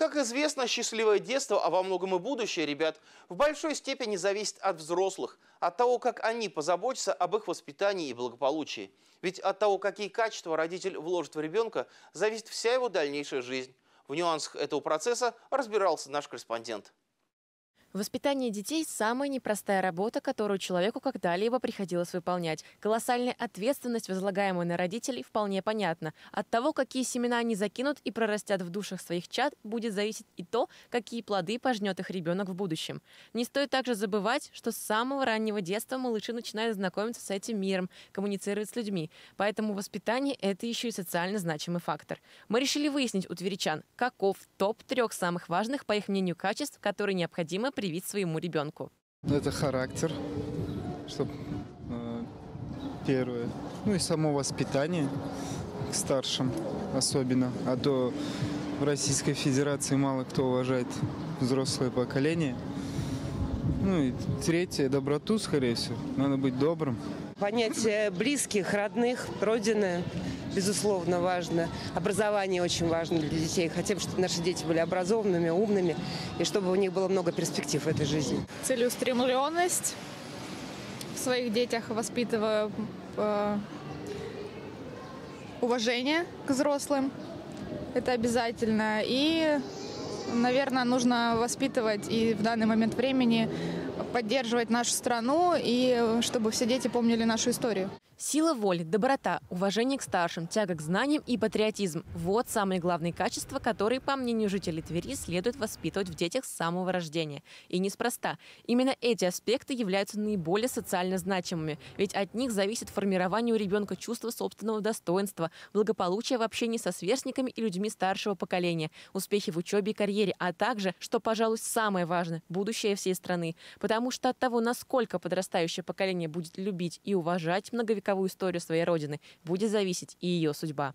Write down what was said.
Как известно, счастливое детство, а во многом и будущее ребят, в большой степени зависит от взрослых, от того, как они позаботятся об их воспитании и благополучии. Ведь от того, какие качества родитель вложит в ребенка, зависит вся его дальнейшая жизнь. В нюансах этого процесса разбирался наш корреспондент. Воспитание детей – самая непростая работа, которую человеку когда-либо приходилось выполнять. Колоссальная ответственность, возлагаемая на родителей, вполне понятна. От того, какие семена они закинут и прорастят в душах своих чад, будет зависеть и то, какие плоды пожнет их ребенок в будущем. Не стоит также забывать, что с самого раннего детства малыши начинают знакомиться с этим миром, коммуницировать с людьми. Поэтому воспитание – это еще и социально значимый фактор. Мы решили выяснить у тверичан, каков топ трех самых важных, по их мнению, качеств, которые необходимо привить своему ребенку? Это характер, чтобы э, первое. Ну и само воспитание к старшим особенно. А то в Российской Федерации мало кто уважает взрослое поколение. Ну и третье, доброту, скорее всего. Надо быть добрым. Понятие близких, родных, родины безусловно, важно. Образование очень важно для детей. Хотим, чтобы наши дети были образованными, умными, и чтобы у них было много перспектив в этой жизни. Целеустремленность в своих детях воспитываю э, уважение к взрослым. Это обязательно. И, наверное, нужно воспитывать и в данный момент времени поддерживать нашу страну и чтобы все дети помнили нашу историю. Сила воли, доброта, уважение к старшим, тяга к знаниям и патриотизм – вот самые главные качества, которые, по мнению жителей Твери, следует воспитывать в детях с самого рождения. И неспроста. Именно эти аспекты являются наиболее социально значимыми, ведь от них зависит формирование у ребенка чувства собственного достоинства, благополучия в общении со сверстниками и людьми старшего поколения, успехи в учебе и карьере, а также, что, пожалуй, самое важное – будущее всей страны. Потому что от того, насколько подрастающее поколение будет любить и уважать многовековых вековую историю своей родины, будет зависеть и ее судьба.